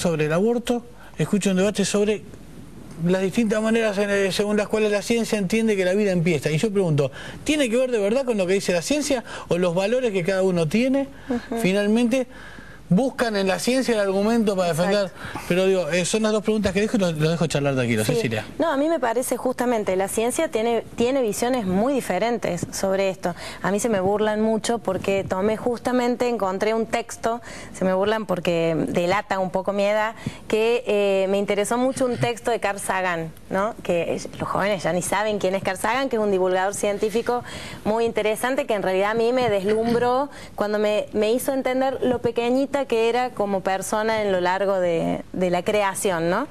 sobre el aborto, escucho un debate sobre las distintas maneras según las cuales la ciencia entiende que la vida empieza. Y yo pregunto, ¿tiene que ver de verdad con lo que dice la ciencia o los valores que cada uno tiene? Finalmente, buscan en la ciencia el argumento para defender. Pero digo, eh, son las dos preguntas que dejo y lo, dejo charlar de aquí, sí. Cecilia. No, a mí me parece justamente, la ciencia tiene, tiene visiones muy diferentes sobre esto. A mí se me burlan mucho porque tomé justamente, encontré un texto, se me burlan porque delata un poco mi edad, que eh, me interesó mucho un texto de Carl Sagan, ¿no? que los jóvenes ya ni saben quién es Carl Sagan, que es un divulgador científico muy interesante que en realidad a mí me deslumbró cuando me, me hizo entender lo pequeñita que era como persona en lo largo de, la creación, ¿no?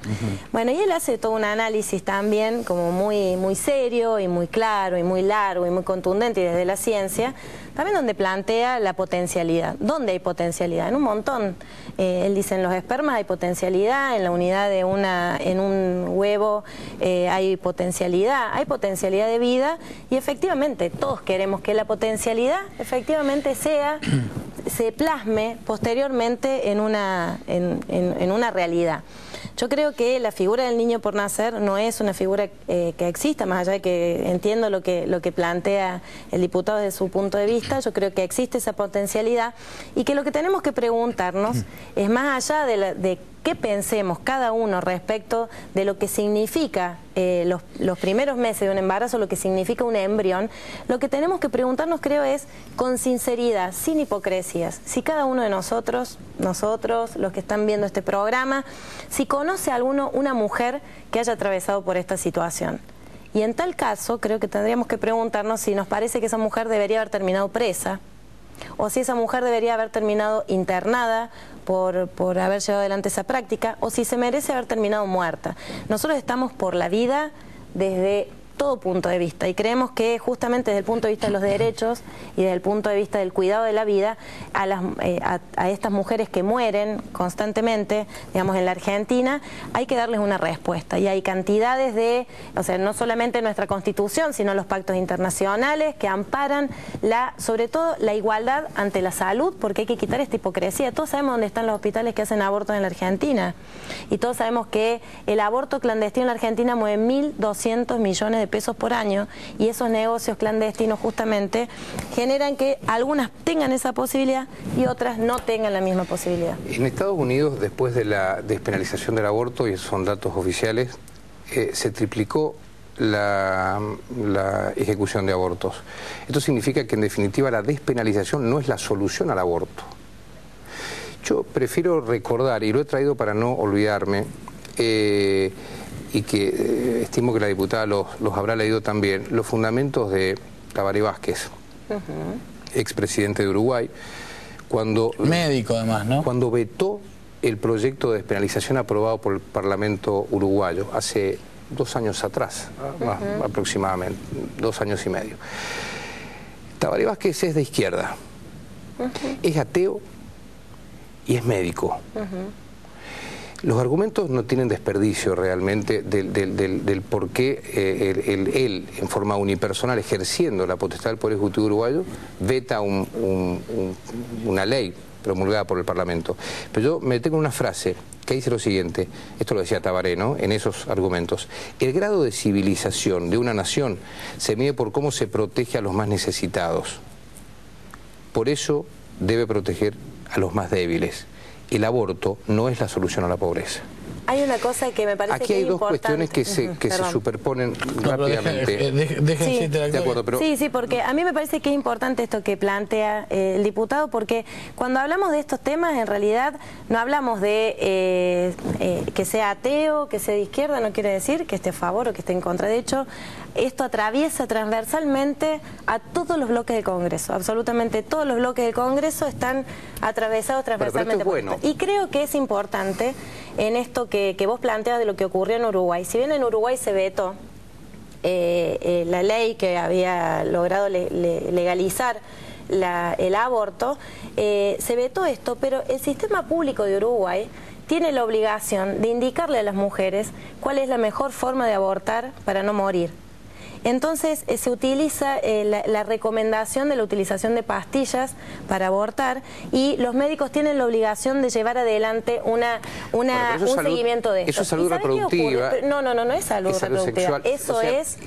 Bueno, y él hace todo un análisis también como muy, muy serio y muy claro y muy largo y muy contundente y desde la ciencia, también donde plantea la potencialidad. ¿Dónde hay potencialidad? En un montón. Eh, él dice en los espermas hay potencialidad, en la unidad de una, en un huevo eh, hay potencialidad, hay potencialidad de vida y efectivamente todos queremos que la potencialidad efectivamente sea se plasme posteriormente en una, en, una realidad. Yo creo que la figura del niño por nacer no es una figura eh, que exista, más allá de que entiendo lo que, lo que plantea el diputado desde su punto de vista, yo creo que existe esa potencialidad y que lo que tenemos que preguntarnos es más allá de, de qué pensemos cada uno respecto de lo que significa eh, los, primeros meses de un embarazo, lo que significa un embrión, lo que tenemos que preguntarnos creo es con sinceridad, sin hipocresías, si cada uno de nosotros, nosotros, los que están viendo este programa, si conoce a alguno, una mujer que haya atravesado por esta situación. Y en tal caso creo que tendríamos que preguntarnos si nos parece que esa mujer debería haber terminado presa, o si esa mujer debería haber terminado internada por, por haber llevado adelante esa práctica, o si se merece haber terminado muerta. Nosotros estamos por la vida desde todo punto de vista. Y creemos que justamente desde el punto de vista de los derechos y desde el punto de vista del cuidado de la vida eh, a, estas mujeres que mueren constantemente, digamos en la Argentina, hay que darles una respuesta. Y hay cantidades de, o sea, no solamente nuestra constitución, sino los pactos internacionales que amparan la, sobre todo la igualdad ante la salud, porque hay que quitar esta hipocresía. Todos sabemos dónde están los hospitales que hacen abortos en la Argentina. Y todos sabemos que el aborto clandestino en la Argentina mueve 1.200 millones de pesos por año y esos negocios clandestinos justamente generan que algunas tengan esa posibilidad y otras no tengan la misma posibilidad. En Estados Unidos, después de la despenalización del aborto, y son datos oficiales, eh, se triplicó la, ejecución de abortos. Esto significa que en definitiva la despenalización no es la solución al aborto. Yo prefiero recordar, y lo he traído para no olvidarme, eh, y que eh, estimo que la diputada los, habrá leído también, los fundamentos de Tabaré Vázquez, expresidente de Uruguay, cuando... Médico además, ¿no? Cuando vetó el proyecto de despenalización aprobado por el Parlamento uruguayo hace dos años atrás, aproximadamente, dos años y medio. Tabaré Vázquez es de izquierda, es ateo y es médico. Los argumentos no tienen desperdicio realmente del, por qué eh, él, en forma unipersonal, ejerciendo la potestad del Poder Ejecutivo Uruguayo, veta una ley promulgada por el Parlamento. Pero yo me detengo en una frase que dice lo siguiente, esto lo decía Tabaré, ¿no? en esos argumentos. El grado de civilización de una nación se mide por cómo se protege a los más necesitados. Por eso debe proteger a los más débiles el aborto no es la solución a la pobreza. Hay una cosa que me parece Aquí hay dos cuestiones que se, que se superponen rápidamente. sí. de acuerdo, pero... sí, sí, porque a mí me parece que es importante esto que plantea eh, el diputado, porque cuando hablamos de estos temas, en realidad no hablamos de eh, eh, que sea ateo, que sea de izquierda, no quiere decir que esté a favor o que esté en contra. De hecho, esto atraviesa transversalmente a todos los bloques del Congreso. Absolutamente todos los bloques del Congreso están atravesados transversalmente. Y creo que es importante en esto que, vos planteas de lo que ocurrió en Uruguay. Si bien en Uruguay se vetó eh, eh, la ley que había logrado legalizar el aborto, eh, se vetó esto, pero el sistema público de Uruguay tiene la obligación de indicarle a las mujeres cuál es la mejor forma de abortar para no morir. Entonces eh, se utiliza eh, la, recomendación de la utilización de pastillas para abortar y los médicos tienen la obligación de llevar adelante una, una un seguimiento de esto. Eso es salud reproductiva. No, no, no, no es salud, reproductiva. Eso es,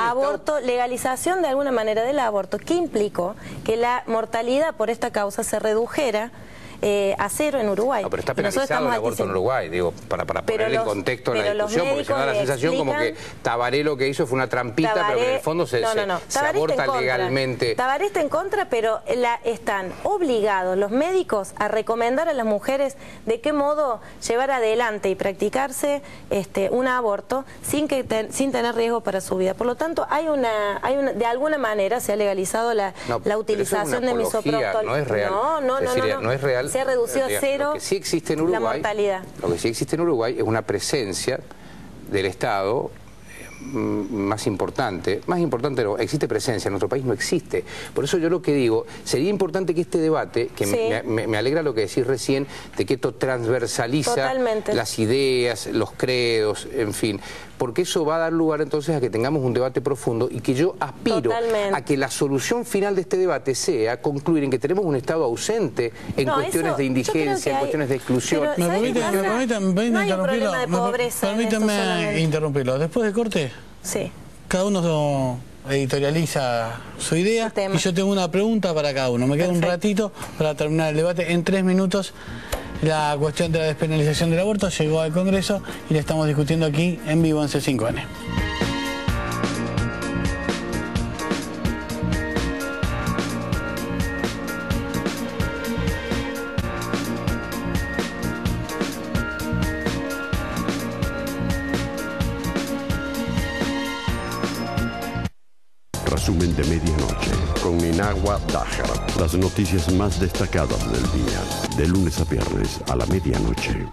aborto, legalización de alguna manera del aborto, que implicó que la mortalidad por esta causa se redujera eh, a cero en Uruguay. No, pero está penalizado el aborto en Uruguay, digo, para, para poner en contexto la discusión, porque se da la sensación como que Tabaré lo que hizo fue una trampita, pero que en el fondo se, aborta legalmente. Tabaré está en contra, pero la, están obligados los médicos a recomendar a las mujeres de qué modo llevar adelante y practicarse este, un aborto sin, que sin tener riesgo para su vida. Por lo tanto, hay una, hay una de alguna manera se ha legalizado la, la utilización de misoprostol. No es real. No, no, no, no es real se ha reducido a cero lo que sí existe en Uruguay, la mortalidad. Lo que sí existe en Uruguay es una presencia del Estado Mm, más importante, más importante no, existe presencia, en nuestro país no existe. Por eso yo lo que digo, sería importante que este debate, que me, alegra lo que decís recién, de que esto transversaliza las ideas, los credos, en fin, porque eso va a dar lugar entonces a que tengamos un debate profundo y que yo aspiro a que la solución final de este debate sea concluir en que tenemos un Estado ausente en cuestiones de indigencia, en cuestiones de exclusión. me permítanme interrumpirlo. Después de corte, Sí. Cada uno editorializa su idea y yo tengo una pregunta para cada uno. Me queda un ratito para terminar el debate. En tres minutos la cuestión de la despenalización del aborto llegó al Congreso y la estamos discutiendo aquí en vivo en C5N. de medianoche con Minagua Dajar. Las noticias más destacadas del día, de lunes a viernes a la medianoche.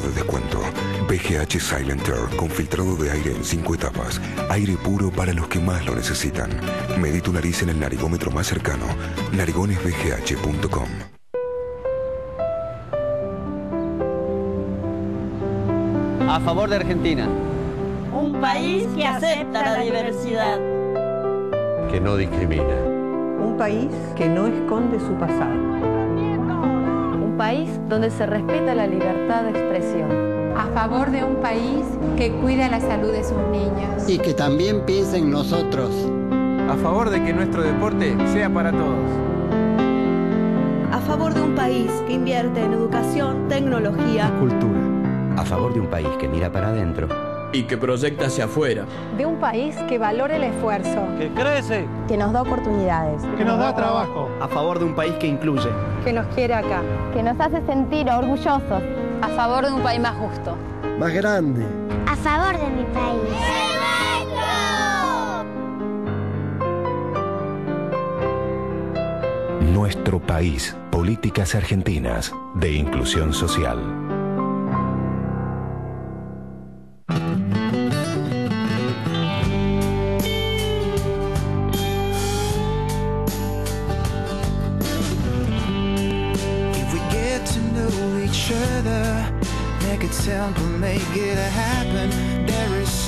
De descuento. BGH Silent Air con filtrado de aire en 5 etapas. Aire puro para los que más lo necesitan. Medí tu nariz en el narigómetro más cercano. narigonesbgh.com. A favor de Argentina. Un país que acepta la diversidad. Que no discrimina. Un país que no esconde su pasado país donde se respeta la libertad de expresión. A favor de un país que cuida la salud de sus niños. Y que también piense en nosotros. A favor de que nuestro deporte sea para todos. A favor de un país que invierte en educación, tecnología, cultura. A favor de un país que mira para adentro y que proyecta hacia afuera. De un país que valore el esfuerzo. Que crece. Que nos da oportunidades. Que nos da trabajo. A favor de un país que incluye. Que nos quiere acá. Que nos hace sentir orgullosos. A favor de un país más justo. Más grande. A favor de mi país. Nuestro país. Políticas argentinas de inclusión social.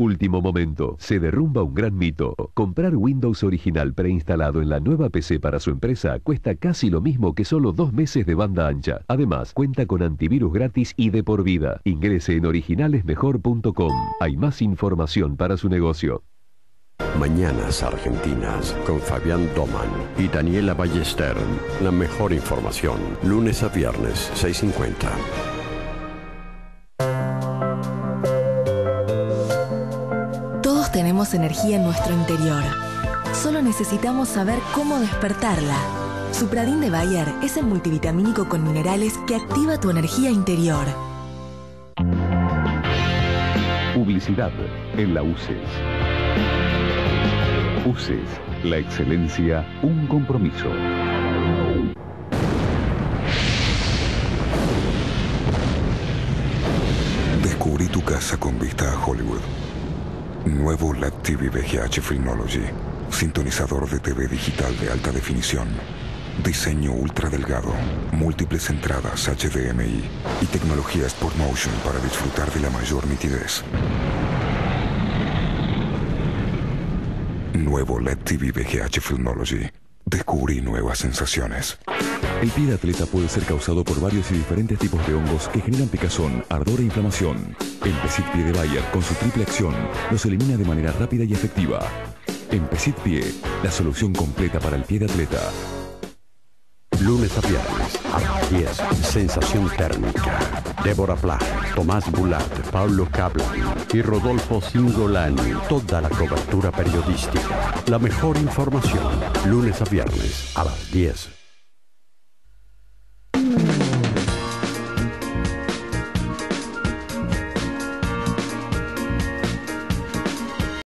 Último momento. Se derrumba un gran mito. Comprar Windows original preinstalado en la nueva PC para su empresa cuesta casi lo mismo que solo dos meses de banda ancha. Además, cuenta con antivirus gratis y de por vida. Ingrese en originalesmejor.com. Hay más información para su negocio. Mañanas Argentinas con Fabián Doman y Daniela Ballester. La mejor información. Lunes a viernes, 6.50. tenemos energía en nuestro interior. Solo necesitamos saber cómo despertarla. Supradín de Bayer es el multivitamínico con minerales que activa tu energía interior. Publicidad en la UCES. UCES, la excelencia, un compromiso. Descubrí tu casa con vista a Hollywood. Nuevo LED TV VGH Filmology. Sintonizador de TV digital de alta definición. Diseño ultra delgado, múltiples entradas HDMI y tecnología Sport Motion para disfrutar de la mayor nitidez. Nuevo LED TV VGH Filmology. Descubrí nuevas sensaciones. El pie de atleta puede ser causado por varios y diferentes tipos de hongos que generan picazón, ardor e inflamación. El Pesit Pie de Bayer, con su triple acción, los elimina de manera rápida y efectiva. En Pesit Pie, la solución completa para el pie de atleta. Lunes a viernes 10. Sensación térmica. Débora Pla, Tomás Bulat, Pablo Cablan y Rodolfo Singolani. Toda la cobertura periodística. La mejor información. Lunes a viernes a las 10.